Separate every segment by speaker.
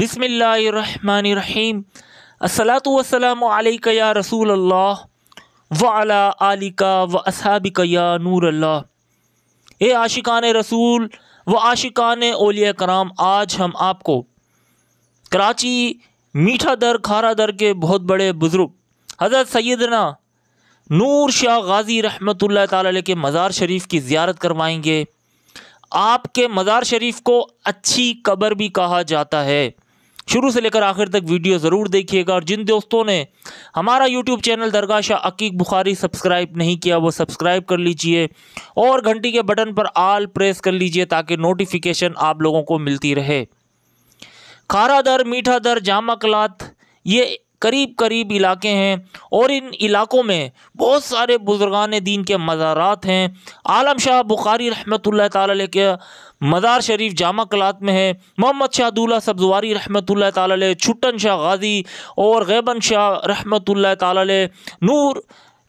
Speaker 1: بسم اللہ الرحمن الرحیم۔ الصلاۃ والسلام علیک یا رسول اللہ، وعلا علیکہ و اصحابک یا نور اللہ۔ اے عاشقان رسول و عاشقان اولیاء کرام، آج ہم آپ کو کراچی میٹھا در، کھارا در کے بہت بڑے بزرگ حضرت سیدنا نور شاہ غازی رحمۃ اللہ تعالی علیہ کے مزار شریف کی زیارت کروائیں گے۔ آپ کے مزار شریف کو اچھی قبر بھی کہا جاتا ہے۔ شروع سے لے کر آخر تک ویڈیو ضرور دیکھیے گا اور جن دوستوں نے ہمارا YouTube channel Dargah Shah Aqeeq Bukhari subscribe نہیں کیا، وہ سبسکرائب کر لیجیے اور گھنٹی کے بٹن پر آل پریس کر لیجیے تاکہ نوٹیفیکیشن آپ لوگوں کو ملتی رہے۔ کھارا در، میٹھا در، جامع کلات یہ قریب قریب علاقے ہیں اور ان علاقوں میں بہت سارے بزرگان دین کے مزارات ہیں۔ عالم شاہ بخاری رحمۃ اللہ تعالی علیہ کے مزار شریف جامع کلات میں ہے۔ محمد شاہ دولہ سبزواری رحمۃ اللہ تعالی علیہ، چھٹن شاہ غازی اور غیبن شاہ رحمۃ اللہ تعالی علیہ، نور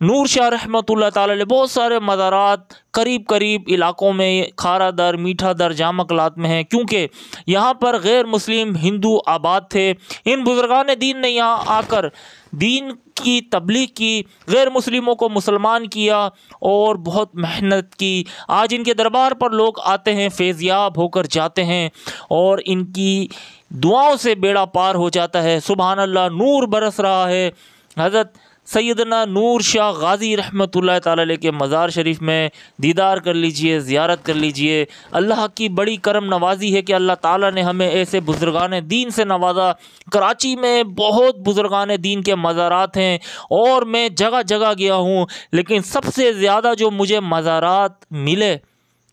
Speaker 1: نور شاہ رحمۃ اللہ تعالی علیہ بہت سارے مزارات قریب قریب علاقوں میں کھارا در، میٹھا در، جامع کلات میں ہیں۔ کیونکہ یہاں پر غیر مسلم ہندو آباد تھے۔ ان بزرگان دین نے یہاں آ کر دین کی تبلیغ کی، غیر مسلموں کو مسلمان کیا اور بہت محنت کی۔ آج ان کے دربار پر لوگ آتے ہیں فیضیاب ہو کر جاتے ہیں اور ان کی دعاؤں سے بیڑا پار ہو جاتا ہے۔ سبحان اللہ، نور برس رہا ہے۔ حضرت سیدنا نور شاہ غازی رحمۃ اللہ تعالی علیہ کے مزار شریف میں دیدار کر لیجیے، زیارت کر لیجیے۔ اللہ کی بڑی کرم نوازی ہے کہ اللہ تعالیٰ نے ہمیں ایسے بزرگان دین سے نوازا۔ کراچی میں بہت بزرگان دین کے مزارات ہیں اور میں جگہ جگہ گیا ہوں، لیکن سب سے زیادہ جو مجھے مزارات ملے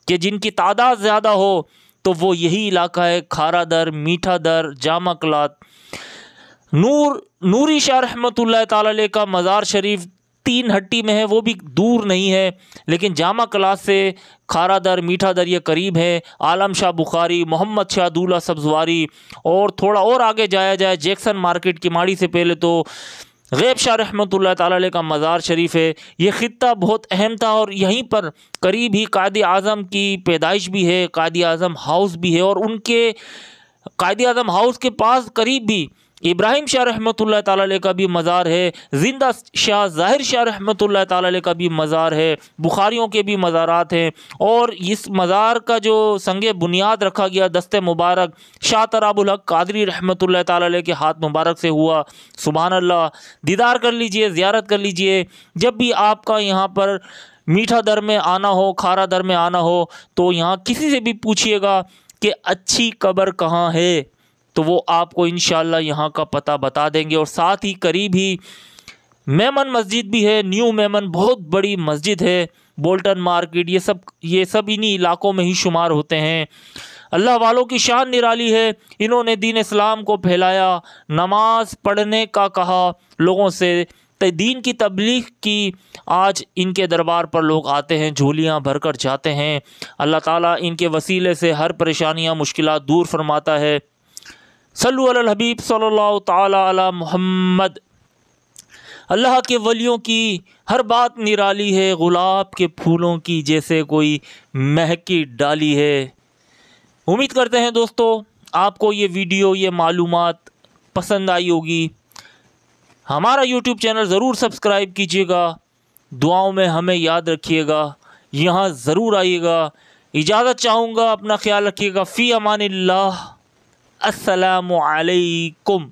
Speaker 1: کہ جن کی تعداد زیادہ ہو، تو وہ یہی علاقہ ہے، کھارا در، میٹھا در، جامع کلات نور، نوری شاہ رحمۃ اللہ تعالی علیہ کا مزار شریف تین ہٹی میں ہے، وہ بھی دور نہیں ہے، لیکن جامع کلاس سے کھارا در، میٹھا در یہ قریب ہے۔ عالم شاہ بخاری، محمد شاہ دولہ سبزواری اور تھوڑا اور آگے جایا جائے، جیکسن مارکیٹ کی ماڑی سے پہلے تو غیب شاہ رحمۃ اللہ تعالی علیہ کا مزار شریف ہے۔ یہ خطہ بہت اہم تھا اور یہیں پر قریب ہی قائد اعظم کی پیدائش بھی ہے، قائد اعظم ہاؤس بھی ہے اور ان کے، قائد اعظم ہاؤس کے پاس قریب بھی ابراہیم شاہ رحمۃ اللہ تعالی علیہ کا بھی مزار ہے، زندہ شاہ ظاہر شاہ رحمۃ اللہ تعالی علیہ کا بھی مزار ہے، بخاریوں کے بھی مزارات ہیں۔ اور اس مزار کا جو سنگ بنیاد رکھا گیا دست مبارک، شاہ تراب الحق قادری رحمۃ اللہ تعالی علیہ کے ہاتھ مبارک سے ہوا۔ سبحان اللہ، دیدار کر لیجیے، زیارت کر لیجیے۔ جب بھی آپ کا یہاں پر میٹھا در میں آنا ہو، کھارا در میں آنا ہو، تو یہاں کسی سے بھی پوچھیے گا کہ اچھی قبر کہاں ہے۔ تو وہ آپ کو انشاءاللہ یہاں کا پتہ بتا دیں گے اور ساتھ ہی قریب ہی میمن مسجد بھی ہے، نیو میمن بہت بڑی مسجد ہے، بولٹن مارکیٹ، یہ سب یہ سب انہی علاقوں میں ہی شمار ہوتے ہیں۔ اللہ والوں کی شان نرالی ہے، انہوں نے دین اسلام کو پھیلایا، نماز پڑھنے کا کہا، لوگوں سے دین کی تبلیغ کی آج ان کے دربار پر لوگ آتے ہیں، جھولیاں بھر کر جاتے ہیں۔ اللہ تعالیٰ ان کے وسیلے سے ہر پریشانیاں، مشکلات دور فرماتا ہے۔ صلو علی الحبیب صلی اللہ تعالی علی محمد۔ اللہ کے ولیوں کی ہر بات نرالی ہے گلاب کے پھولوں کی جیسے کوئی مہکی ڈالی ہے۔ امید کرتے ہیں دوستو، آپ کو یہ ویڈیو، یہ معلومات پسند آئی ہوگی۔ ہمارا یوٹیوب چینل ضرور سبسکرائب کیجیے گا۔ دعاؤں میں ہمیں یاد رکھیے گا۔ یہاں ضرور آئیے گا۔ اجازت چاہوں گا، اپنا خیال رکھیے گا۔ فی امان اللہ۔ السلام عليكم.